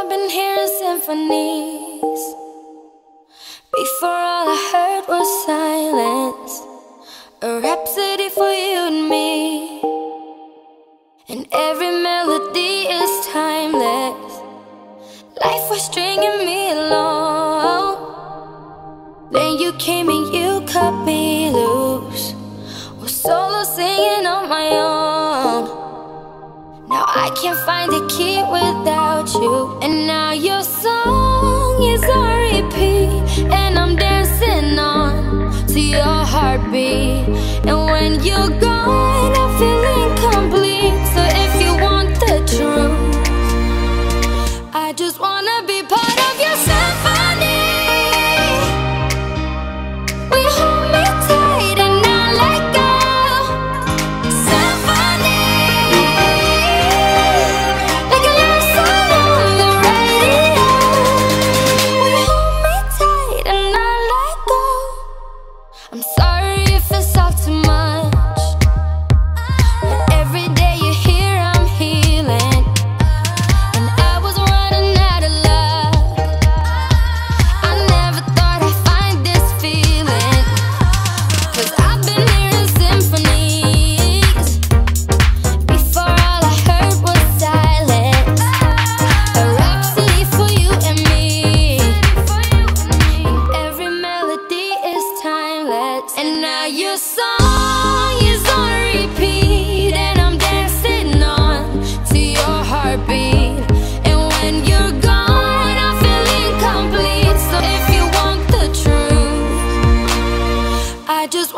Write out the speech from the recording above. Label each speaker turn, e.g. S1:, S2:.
S1: I've been hearing symphonies. Before all I heard was silence. A rhapsody for you and me. And every melody is timeless. Life was stringing me along. Then you came in. I can't find the key without you. And now your song is on repeat. And I'm dancing on to your heartbeat. And when you're gone, I feel incomplete. So if you want the truth, I just wanna be part of your just